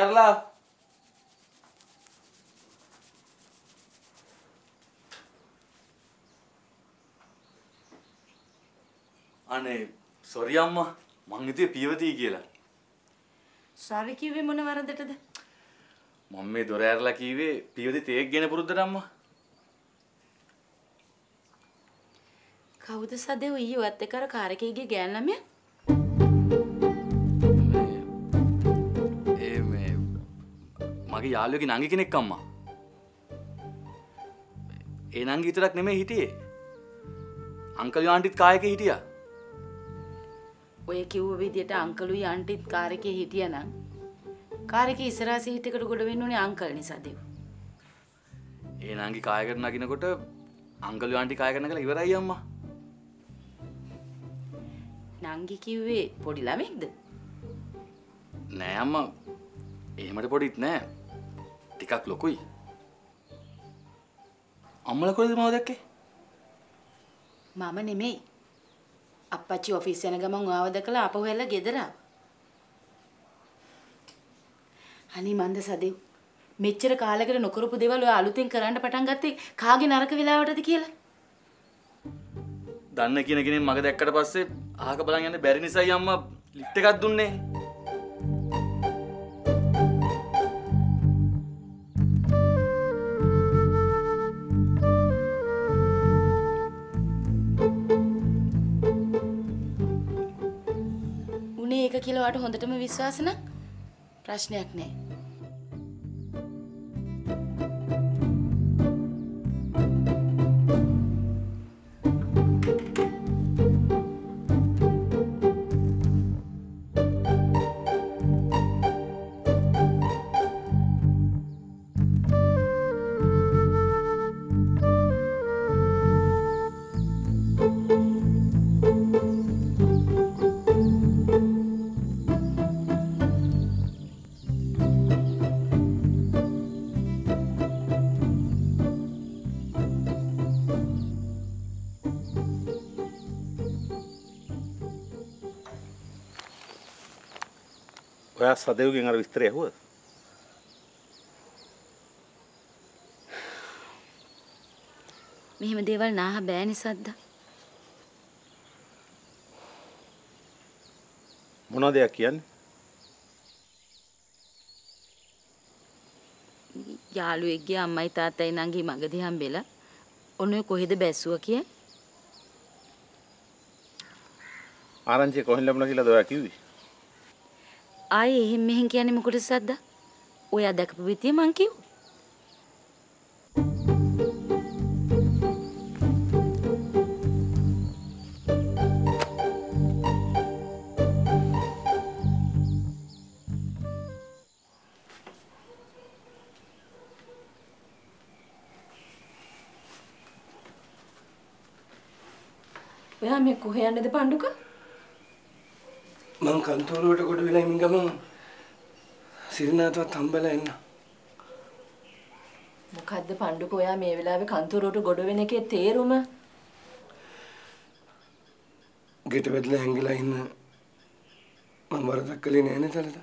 ඇරලා අනේ සොරි අම්මා මං හිතුවේ පියවතියි කියලා. සාරි කිව්වේ මොන වරදටද? මම මේ දොර ඇරලා කිව්වේ පියවති තේක් ගෙන පුරුද්දට අම්මා. කවුද සදෙව් ඊයේ වත් එක්ක අර කාරකේගේ ගෑන් ළමයා? මගේ යාළුවගේ නංගි කෙනෙක් අම්මා. ඒ නංගි විතරක් නෙමෙයි හිටියේ. අංකල් ආන්ටිත් කායක හිටියා. ඔය කිව්ව විදියට අංකලුයි ආන්ටිත් කාර් එකේ හිටියනම් කාර් එකේ ඉස්සරහා සීට් එකට ගොඩ වෙන්න උනේ අංකල් නිසා දෙව්. ඒ නංගි කායකට නගිනකොට අංකල් ආන්ටි කායකට නගලා ඉවරයි අම්මා. නංගි කිව්වේ පොඩි ළමෙක්ද? නෑ අම්මා. එහෙමට පොඩිත් නෑ. ටිකක් ලොකුයි. අම්මලා කොහෙද මාව දැක්කේ? මම නෙමෙයි. අප්පච්චි ඔෆිස් යන ගමන් ආව දැකලා ආපහු හැල්ලා ගෙදර ආවා. අනේ මන්ද සදෙව් මෙච්චර කාලයකට නොකරපු දේවල් ඔය අලුතෙන් කරන්න පටන් ගත්තේ කාගේ නරක වෙලාවටද කියලා? දන්න කියන කෙනෙක් මග දැක්කට පස්සේ අහක බලන් යන්න බැරි නිසායි අම්මා ලිෆ්ට් එකක් දුන්නේ. උනේ ඒක කියලා වාට හොඳටම විශ්වාස නම් ප්‍රශ්නයක් නෑ. ඔයා සදයවගෙන් අර විස්තරය ඇහුවද? මෙහෙම දේවල් නාහ බෑ නිසද්ද? මොනවද එයා කියන්නේ? යාළුවෙක්ගේ අම්මයි තාත්තයි නංගි මගදී හම්බෙලා ඔන්න ඔය කොහෙද බැස්සුවා කිය? ආරංචිය කොහෙන් ලැබුණා කියලාද ඔයා කිව්වේ? ආයේ එහෙම මෙහෙන් කියන්නේ මොකටද සද්දා? ඔයා දැකපු විදිය මං කිව්වා. ඔයා මේ කොහේ යන්නද පණ්ඩුක? මං කන්තෝරුවට ගොඩ වෙලා ඉන්න ගමන් සිරිනාතවත් හම්බලා එන්න. මොකද්ද පණ්ඩුක ඔයා මේ වෙලාවේ කන්තෝරුවට ගොඩ වෙන එකේ තේරුම? ගෙට වැදලා හැංගිලා ඉන්න මම වරදක් කළේ නෑනේ තලද.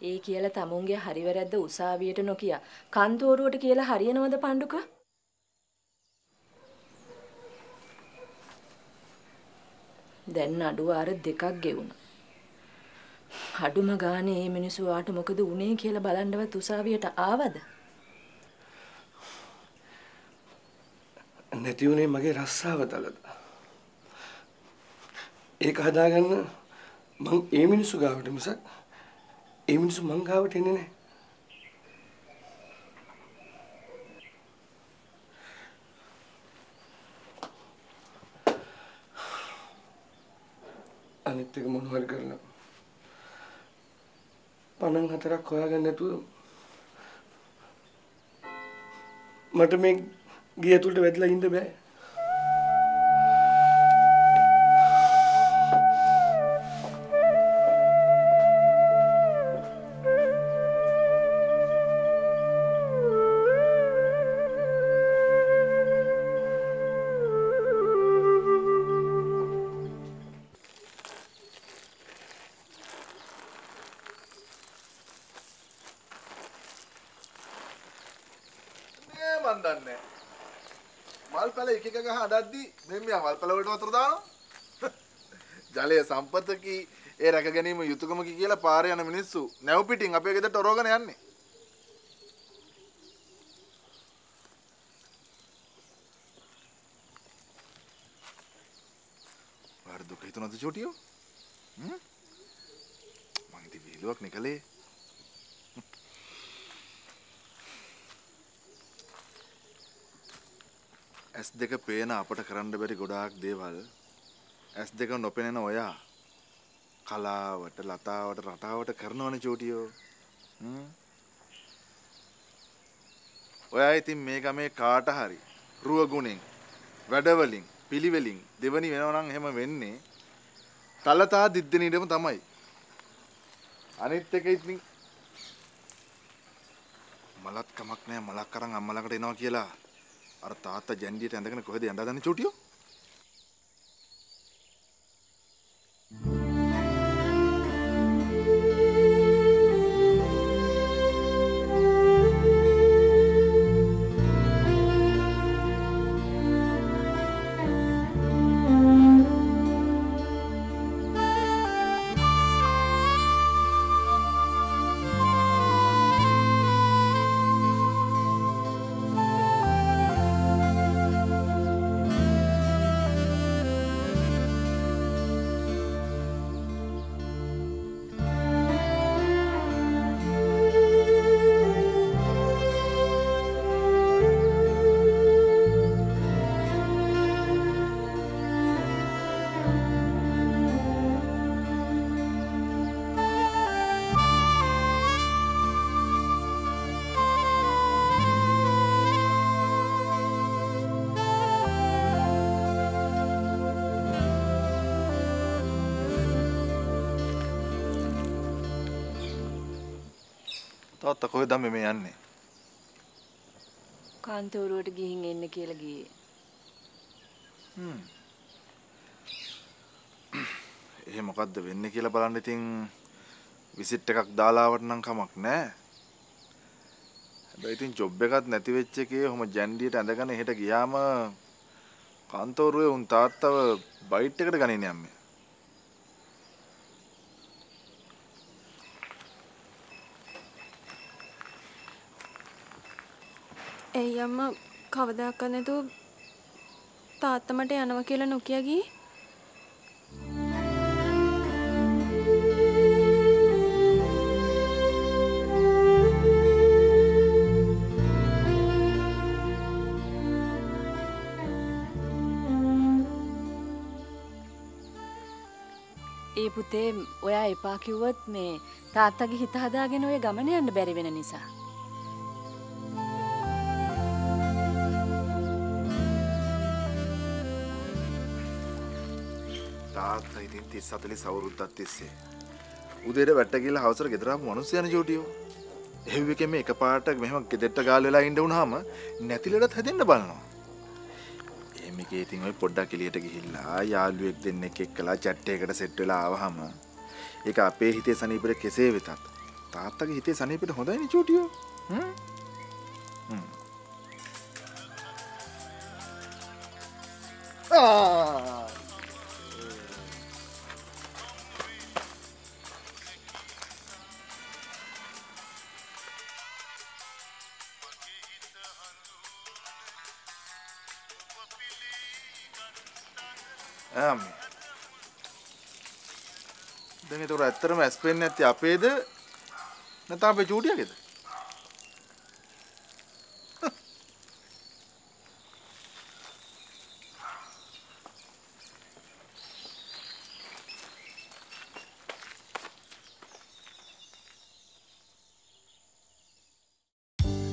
ඒ කියලා තමුන්ගේ හරිවැරද්ද උසාවියට නොකිය කන්තෝරුවට කියලා හරියනවද පණ්ඩුක? දැන් අඩුව අර දෙකක් ගෙවුණා. අඩුම ගානේ මේ මිනිස්සු වාට මොකද උනේ කියලා බලන්නවත් උසාවියට ආවද? නැති වුණේ මගේ රස්සාව තලද. ඒක හදාගන්න මං ඒ මිනිස්සු ගාවට මිසක් ඒ මිනිස්සු මං ගාවට එන්නේ නැහැ. අනිත් එක මොන හරි කරලා පණන් හතරක් හොයාගන්න නැතුව මට මේ ගේ ඇතුළට වැදලා ඉන්න බෑ. පැල එක එක ගහ අඩද්දී මෙන්න මෙයා වල් පැල වලට වතුර දානවා. ජලය සම්පතකි ඒ රැක ගැනීම යුතුයකමකි කියලා පාරේ යන මිනිස්සු නැව් පිටින් අපේ ගෙදරට ඔරවගෙන යන්නේ. ඔයාට දුක හිතුණාද චෝටියෝ? හ්ම්? මං ඉතින් විහිළුවක් නේ කළේ. ඇස් දෙක පේන අපට කරන්න බැරි ගොඩාක් දේවල්. ඇස් දෙක නොපෙනෙන ඔයා කලාවට ලතාවට රටාවට කරනවන චෝටියෝ. හ්ම්? ඔයා ඉතින් මේ ගමේ කාට හරි රුවගුණෙන් වැඩවලින් පිළිවෙලින් දෙවනි වෙනවනම් එහෙම වෙන්නේ තලතා දිද්දනීටම තමයි. අනිත් එක ඉතින් මලත් කමක් නෑ මලක් අරන් අම්මලකට එනවා කියලා. අර තාත්තා ජැන්ඩියට ඇඳගෙන කොහෙද යන්න හදන්නේ චූටියෝ? තාත්තා කොහෙද මේ යන්නේ? කාන්තෝරුවට ගිහින් එන්න කියලා ගියේ. හ්ම්. එහෙ මොකද්ද වෙන්නේ කියලා බලන්න ඉතින් විසිට් එකක් දාලාවට නම් කමක් නැහැ. හැබැයි ඉතින් ජොබ් එකක් නැති වෙච්ච එකේ ඔහම ජැන්ඩියට ඇඳගෙන එහෙට ගියාම කාන්තෝරුවේ උන් තාත්තව බයිට් එකට ගනින්නේ අම්මේ. ඇයි අම්මා කවදාකවත් නැතුව තාත්තා මට යනවා කියලා නොකිය ගියේ? ඒ පුතේ ඔයා එපා කිව්වොත් මේ තාත්තගේ හිත හදාගෙන ඔය ගමන යන්න බැරි වෙන නිසා. තාත්තා ඉතින් 30 40 අවුරුද්දක් තිස්සේ උදේට වැට්ට ගිහලා හවසට ගෙදර ආපු මිනිස්සයන චෝටියෝ. එහෙව් එකේ මේ එකපාරට මෙහෙම ගෙදරට ගාල් වෙලා ඉන්න වුනහම නැතිලටත් හැදෙන්න බලනවා. එහෙම එකේ ඉතින් ඔය පොඩ්ඩක් එළියට ගිහිල්ලා යාළුවෙක් දෙන්නෙක් එක්කලා chat එකකට සෙට් වෙලා ආවහම ඒක අපේ හිතේ සනීපෙට කෙසේ වෙතත් තාත්තගේ හිතේ සනීපෙට හොඳයිනේ චෝටියෝ. හ්ම්? හ්ම්. ආ දැන් ඒතර ඇත්තටම ඇස් පෙන්නේ නැත්තේ අපේද? නැත්නම් අපේ චූටියගේද?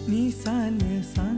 නිසාල